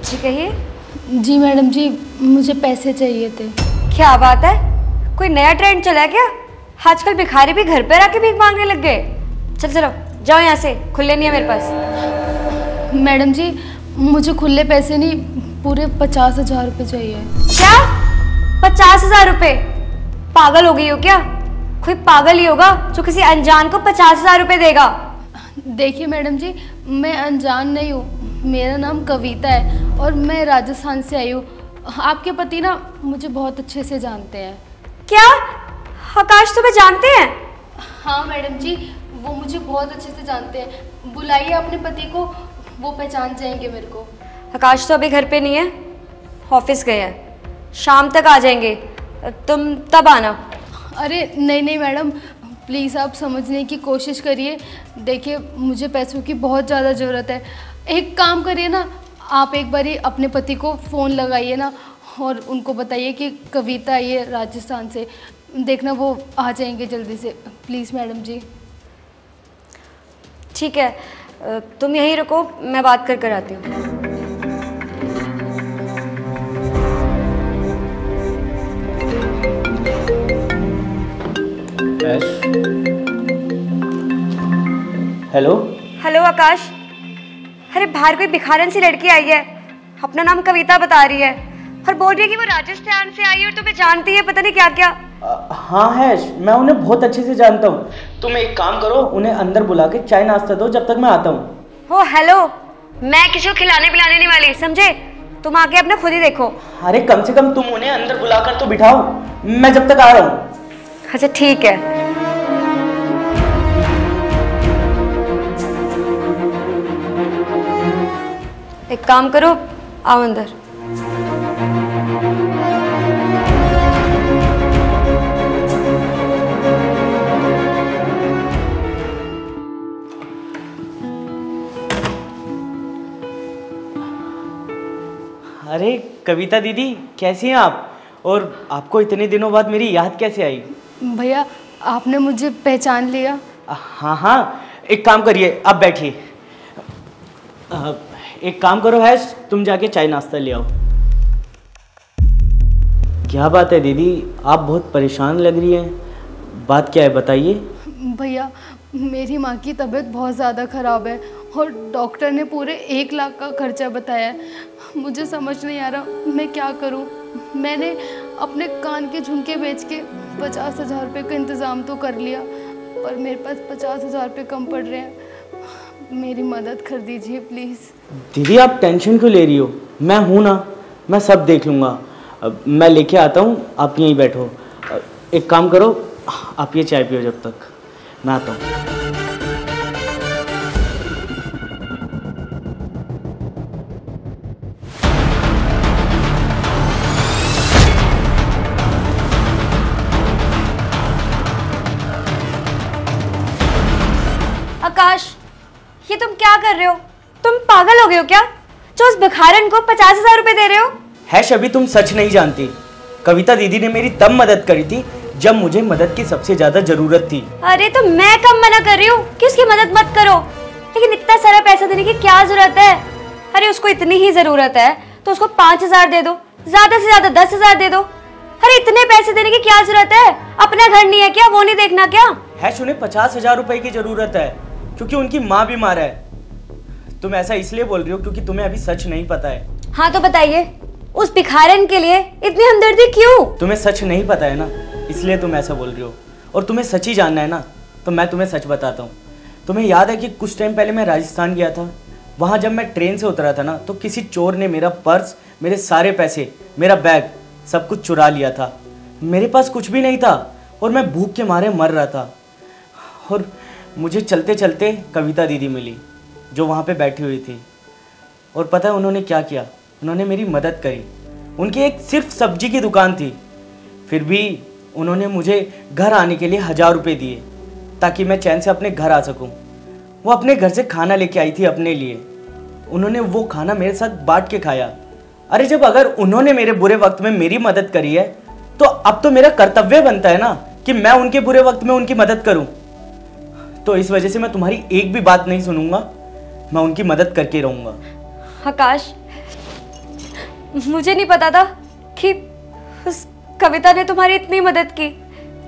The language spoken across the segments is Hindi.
जी कहिए। जी मैडम जी मुझे पैसे चाहिए थे। क्या बात है? कोई नया ट्रेंड चला क्या? आजकल भिखारी भी घर पर आके भीख मांगने लग गए। चल चलो जाओ यहाँ से खुले नहीं है मेरे पास। मैडम जी मुझे खुले पैसे नहीं पूरे पचास हज़ार रुपये चाहिए। क्या? पचास हज़ार रुपये पागल हो गई हो क्या? कोई पागल ही होगा जो किसी अनजान को पचास हज़ार रुपये देगा। देखिए मैडम जी मैं अनजान नहीं हूँ। मेरा नाम कविता है और मैं राजस्थान से आई हूँ। आपके पति ना मुझे बहुत अच्छे से जानते हैं। क्या? आकाश तुम्हें जानते हैं? हाँ मैडम जी वो मुझे बहुत अच्छे से जानते हैं। बुलाइए अपने पति को वो पहचान जाएँगे मेरे को। आकाश तो अभी घर पे नहीं है ऑफ़िस गए हैं। शाम तक आ जाएँगे। तुम तब आना। अरे नहीं नहीं मैडम प्लीज़ आप समझने की कोशिश करिए। देखिए, मुझे पैसों की बहुत ज़्यादा ज़रूरत है। एक काम करिए ना, आप एक बारी अपने पति को फ़ोन लगाइए ना और उनको बताइए कि कविता है राजस्थान से, देखना वो आ जाएँगे जल्दी से। Please madam ji. ठीक है तुम यहीं रुको, मैं बात कर कर आती हूँ। हेलो हेलो आकाश अरे बाहर कोई भिखारन सी लड़की आई है। अपना नाम कविता बता रही है। और बोल रही है कि वो राजस्थान से आई है और तुम्हें जानती है पता नहीं क्या क्या आ, हाँ है मैं उन्हें बहुत अच्छे से जानता हूँ। तुम एक काम करो उन्हें अंदर बुला के चाय नाश्ता दो जब तक मैं आता हूँ। हो हेलो मैं किसी को खिलाने पिलाने नहीं वाली समझे? तुम आके अपना खुद ही देखो। अरे कम से कम तुम उन्हें अंदर बुलाकर तो बिठाओ। मैं जब तक आ रहा हूँ। अच्छा ठीक है। एक काम करो, आओ अंदर। अरे, कविता दीदी, कैसी हैं आप? और आपको इतने दिनों बाद मेरी याद कैसे आई? भैया आपने मुझे पहचान लिया। हाँ हाँ एक काम करिए आप बैठिए। एक काम करो है तुम जाके चाय नाश्ता ले आओ। क्या बात है दीदी? आप बहुत परेशान लग रही हैं। बात क्या है बताइए। भैया मेरी माँ की तबीयत बहुत ज़्यादा ख़राब है और डॉक्टर ने पूरे एक लाख का खर्चा बताया है। मुझे समझ नहीं आ रहा मैं क्या करूँ? मैंने अपने कान के झुमके बेच के पचास हज़ार रुपये का इंतज़ाम तो कर लिया, पर मेरे पास पचास हज़ार रुपये कम पड़ रहे हैं। मेरी मदद कर दीजिए, प्लीज़। दीदी, आप टेंशन क्यों ले रही हो? मैं हूँ ना, मैं सब देख लूँगा। मैं लेके आता हूँ, आप यहीं बैठो। एक काम करो, आप ये चाय पियो जब तक। मैं आता हूँ। आकाश ये तुम क्या कर रहे हो? तुम पागल हो गए हो क्या? जो उस भिखारन को पचास हज़ार रुपए दे रहे हो? हैश अभी तुम सच नहीं जानती। कविता दीदी ने मेरी तब मदद करी थी जब मुझे मदद की सबसे ज़्यादा ज़रूरत थी। अरे तो मैं कब मना कर रही हूँ? कि उसकी मदद मत करो। लेकिन इतना सारा पैसा देने की क्या ज़रूरत है? अरे उसको इतनी ही ज़रूरत है तो उसको पाँच हज़ार दे दो ज़्यादा से ज़्यादा दस हज़ार दे दो। अरे इतने पैसे देने की क्या ज़रूरत है? अपना घर नहीं है क्या? वो नहीं देखना क्या? है उन्हें पचास हज़ार रुपए की ज़रूरत है। क्योंकि उनकी माँ बीमार है। तुम ऐसा इसलिए बोल रही हो क्योंकि तुम्हें अभी सच नहीं पता है। हाँ तो बताइए उस भिखारन के लिए इतनी हमदर्दी क्यों? तुम्हें सच नहीं पता है ना इसलिए तुम ऐसा बोल रही हो। और तुम्हें सच ही जानना है ना तो मैं तुम्हें सच बताता हूँ। तुम्हें याद है कि कुछ टाइम पहले मैं राजस्थान गया था? वहाँ जब मैं ट्रेन से उतरा था ना तो किसी चोर ने मेरा पर्स मेरे सारे पैसे मेरा बैग सब कुछ चुरा लिया था। मेरे पास कुछ भी नहीं था और मैं भूख के मारे मर रहा था। और मुझे चलते चलते कविता दीदी मिली, जो वहाँ पे बैठी हुई थी। और पता है उन्होंने क्या किया? उन्होंने मेरी मदद करी। उनकी एक सिर्फ़ सब्ज़ी की दुकान थी। फिर भी उन्होंने मुझे घर आने के लिए हज़ार रुपये दिए, ताकि मैं चैन से अपने घर आ सकूँ। वो अपने घर से खाना लेके आई थी अपने लिए। उन्होंने वो खाना मेरे साथ बांट के खाया। अरे जब अगर उन्होंने मेरे बुरे वक्त में मेरी मदद करी है तो अब तो मेरा कर्तव्य बनता है ना, कि मैं उनके बुरे वक्त में उनकी मदद करूँ। तो इस वजह से मैं तुम्हारी एक भी बात नहीं सुनूँगा। मैं उनकी मदद करके रहूँगा। आकाश मुझे नहीं पता था कि उस कविता ने तुम्हारी इतनी मदद की।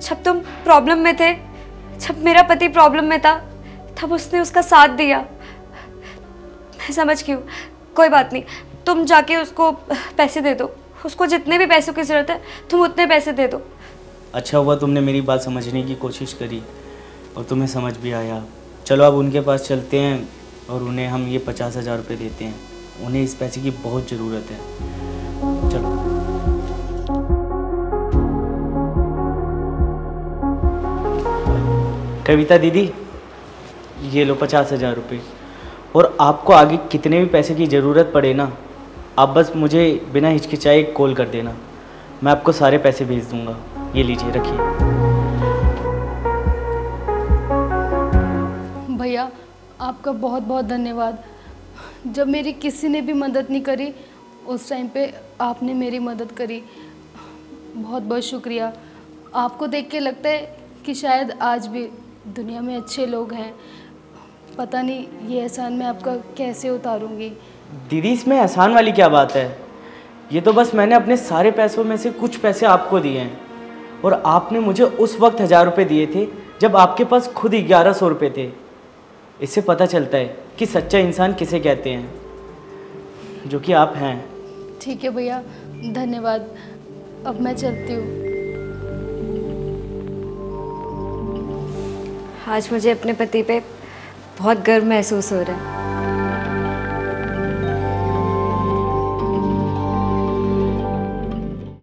जब तुम प्रॉब्लम में थे जब मेरा पति प्रॉब्लम में था तब उसने उसका साथ दिया। मैं समझ गई हूँ। कोई बात नहीं तुम जाके उसको पैसे दे दो। उसको जितने भी पैसों की ज़रूरत है तुम उतने पैसे दे दो। अच्छा हुआ तुमने मेरी बात समझने की कोशिश करी। और तुम्हें समझ भी आया। चलो अब उनके पास चलते हैं और उन्हें हम ये पचास हज़ार रुपये देते हैं। उन्हें इस पैसे की बहुत ज़रूरत है। चलो। कविता दीदी, ये लो पचास हज़ार रुपये। और आपको आगे कितने भी पैसे की ज़रूरत पड़े ना, आप बस मुझे बिना हिचकिचाए कॉल कर देना। मैं आपको सारे पैसे भेज दूँगा। ये लीजिए, रखिए। भैया, आपका बहुत बहुत धन्यवाद। जब मेरी किसी ने भी मदद नहीं करी, उस टाइम पे आपने मेरी मदद करी। बहुत बहुत शुक्रिया। आपको देख के लगता है कि शायद आज भी दुनिया में अच्छे लोग हैं। पता नहीं ये एहसान मैं आपका कैसे उतारूँगी। दीदी, इसमें एहसान वाली क्या बात है? ये तो बस मैंने अपने सारे पैसों में से कुछ पैसे आपको दिए हैं। और आपने मुझे उस वक्त हज़ार रुपये दिए थे जब आपके पास खुद ग्यारह सौ रुपये थे। इससे पता चलता है कि सच्चा इंसान किसे कहते हैं जो कि आप हैं। ठीक है भैया धन्यवाद। अब मैं चलती हूँ। आज मुझे अपने पति पे बहुत गर्व महसूस हो रहा है।